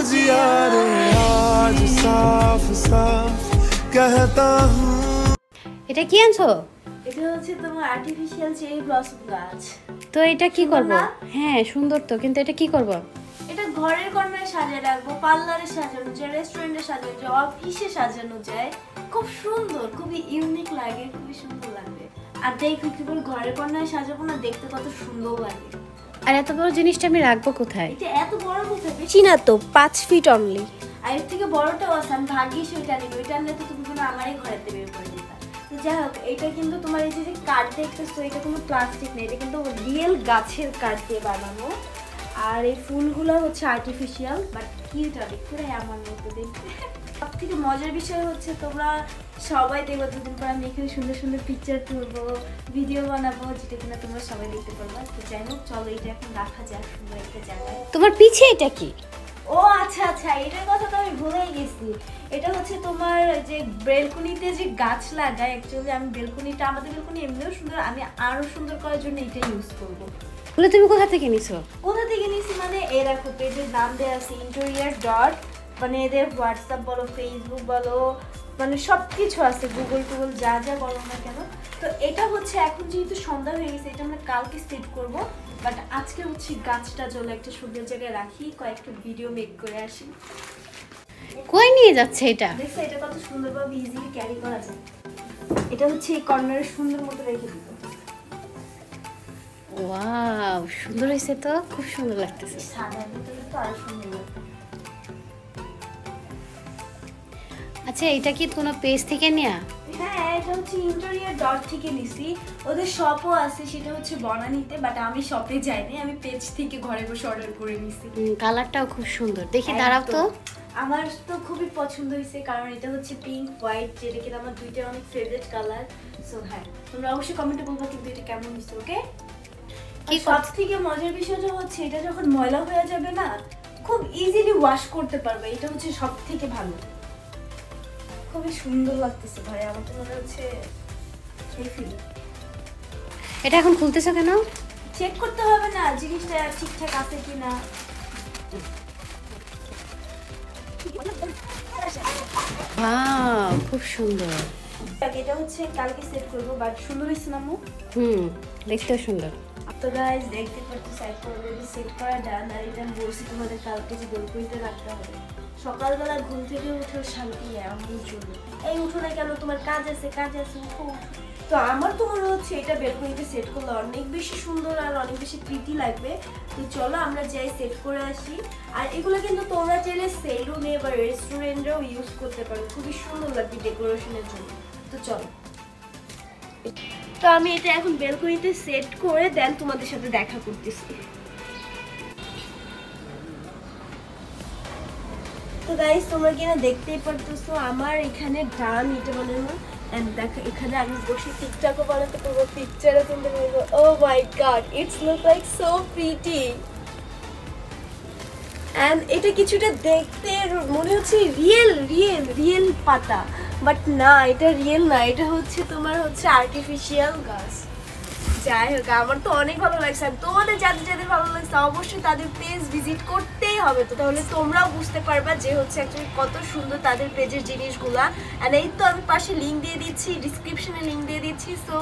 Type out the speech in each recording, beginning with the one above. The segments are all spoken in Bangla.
जिया रे आज साफ साफ कहता हूँ এটা কি আনছো এটা হচ্ছে তোমার আর্টিফিশিয়াল চেরি ব্লসম গাছ তো এটা কি করব না? হ্যাঁ সুন্দর তো কিন্তু এটা কি করব এটা ঘরের কর্নারে সাজিয়ে রাখবো পার্লারে সাজানো যায় রেস্টুরেন্টে সাজানো যায় অফিসে সাজানো যায় খুব সুন্দর খুবই ইউনিক লাগে খুবই সুন্দর লাগবে আর দেখো কি বল ঘরের কর্নারে সাজাবো না দেখতে কত সুন্দর লাগে আর এত বড় জিনিসটা আমি রাখব কোথায়? এটা এত বড় কোথায়? বেশি না তো পাঁচ ফিট অনলি আর এর থেকে বড়টাও আছে আমি ভাগ্যিস ওইটা নিবো। ওইটা আনলে তো তুমি কোনো আমারই ঘরেতে বের করে দিতা তো যাই হোক এটা কিন্তু তোমার এই যে কাঠ দেখতেছো এটা কোনো প্লাস্টিক নেই এটা কিন্তু রিয়েল গাছের কাঠ দিয়ে বানানো। আর এই ফুলগুলো হচ্ছে আর্টিফিশিয়াল বাট কিউট হবে। পুরো আমার মতো দেখতে। সব থেকে মজার বিষয় হচ্ছে তোমরা সবাই দেখব দুদিন পর আমি এখানে সুন্দর সুন্দর পিকচার তুলবো ভিডিও বানাবো যেটা কিনা তোমরা সবাই দেখতে পারবা। তো যাই হোক চলো এটা এখন রাখা যাক সুন্দর একটা জায়গায়। তোমার পিছে এটা কি? ও আচ্ছা আচ্ছা এটার কথা তো আমি ভুলেই গেছি। এটা হচ্ছে তোমার যে বেলকনিতে যে গাছ লাগায় অ্যাকচুয়ালি আমি বেলকুনিটা আমাদের বেলকুনি এমনিও সুন্দর আমি আরও সুন্দর করার জন্য এটা ইউজ করব। বলে তুমি কোথা থেকে নিছো? কোথা থেকে নিয়েছি মানে এ দেখো পেজের নাম দেওয়া আছে ইন্টেরিয়ার ডট মানে এদের হোয়াটসঅ্যাপ বলো ফেসবুক বলো মানে সব কিছু আছে গুগল টুগল যা যা বলো না কেন। তো এটা হচ্ছে এখন যেহেতু সন্ধ্যা হয়ে গেছে এটা আমরা কালকে সেট করব। বাট আজকে হচ্ছে গাছটা জল একটা সুন্দর জায়গায় রাখি কয়েকটা ভিডিও মেক করে আসি। কই নিয়ে যাচ্ছে এটা? দেখছ এটা কত সুন্দরভাবে ইজিলি ক্যারি করা যায়। এটা হচ্ছে এই কর্নারে সুন্দর মতো রেখে দিব। ওয়াও সুন্দর হয়েছে তো খুব সুন্দর লাগতেছে। ভিতরে তো আরও সুন্দর লাগবে আচ্ছা এটা কি কোনো পেজ থেকে নেয়া? হ্যাঁ এটা হচ্ছে ইন্টেরিয়ার ডট থেকে নিছি। ওদের শপও আছে সেটা হচ্ছে বনানীতে বাট আমি শপে যাইনি আমি পেজ থেকে ঘরে বসে অর্ডার করে নিছি। কালারটাও খুব সুন্দর। দেখি দাঁড়াও তো। আমার তো খুবই পছন্দ হয়েছে কারণ এটা হচ্ছে পিঙ্ক হোয়াইট যেটা কিনা আমার দুইটা অনেক ফেভারিট কালার সো হ্যাঁ তোমরা অবশ্যই কমেন্টে বলব কিন্তু এটা কেমন হয়েছে ওকে কি সব থেকে মজার বিষয়টা হচ্ছে এটা যখন ময়লা হয়ে যাবে না খুব ইজিলি ওয়াশ করতে পারবে এটা হচ্ছে সব থেকে ভালো। খুবই সুন্দর লাগতেছে ভাই আমার তো মনে হচ্ছে এই ফিল এটা এখন খুলতেছো কেন? চেক করতে হবে না জিনিসটা ঠিকঠাক আছে কিনা। ওয়াও খুব সুন্দর। এটা হচ্ছে কালকে সেট করব বাট সুন্দর হয়েছে না মু? হুম দেখতেও সুন্দর। তো গাইজ দেখতে পাচ্ছি সাইড অলরেডি সেট করা ডান আর এটা বলছি তোমাদের কালকে যে বেলকুনিতে রাখতে হবে। সকালবেলা ঘুম থেকে উঠে শান্তি আমার জন্য এই উঠো না কেন তোমার কাজ আছে কাজ আছে, উঠো। তো আমার তো মনে হচ্ছে এটা বেলকুনিতে সেট করলে অনেক বেশি সুন্দর আর অনেক বেশি প্রীতি লাগবে। তো চলো আমরা যাই সেট করে আসি। আর এগুলো কিন্তু তোমরা চাইলে সেলুনে বা রেস্টুরেন্টেও ইউজ করতে পারো। খুবই সুন্দর লাগবে ডেকোরেশনের জন্য। তো চলো। তো আমি এটা এখন বেলকনিতে সেট করে দেন তোমাদের সাথে দেখা করতেছি। তো গাইস তোমরা কিনা দেখতেই পারতেছো, আমার এখানে ডান এটা অ্যান্ড এটা কিছুটা দেখতে মনে হচ্ছে রিয়েল রিয়েল রিয়েল পাতা বাট না, এটা রিয়েল না, এটা হচ্ছে তোমার হচ্ছে আর্টিফিশিয়াল গাছ। যাই হোক, আমার তো অনেক ভালো লাগছে। আর তোমাদের যাদের যাদের ভালো লাগছে, অবশ্যই তাদের পেজ ভিজিট করতেই হবে তো। তাহলে তোমরাও বুঝতে পারবা যে হচ্ছে অ্যাকচুয়ালি কত সুন্দর তাদের পেজের জিনিসগুলা। আর এই তো আমি পাশে লিঙ্ক দিয়ে দিচ্ছি ডিসক্রিপশনে লিঙ্ক দিয়ে দিচ্ছি সো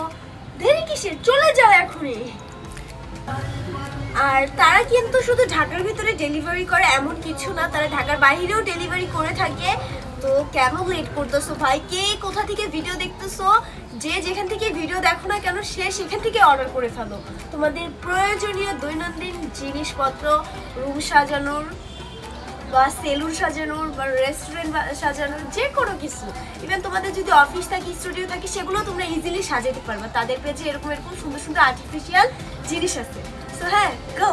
দেরি কিসের? চলে যাও এখনই। আর তারা কিন্তু শুধু ঢাকার ভিতরে ডেলিভারি করে এমন কিছু না, তারা ঢাকার বাইরেও ডেলিভারি করে থাকে। তো কেন লেট করতেছো ভাই? কে কোথা থেকে ভিডিও দেখতেছো? যে যেখান থেকে ভিডিও দেখো না কেন, সে সেখান থেকে অর্ডার করে ফেলো। তোমাদের প্রয়োজনীয় দৈনন্দিন জিনিসপত্র রুম সাজানোর বা সেলুন সাজানোর বা রেস্টুরেন্ট সাজানোর যে কোনো কিছু। ইভেন তোমাদের যদি অফিস থাকে স্টুডিও থাকে, সেগুলো তোমরা ইজিলি সাজাতে পারবে। তাদের পেজে এরকম এরকম সুন্দর সুন্দর আর্টিফিশিয়াল জিনিস আছে। সো হ্যাঁ গো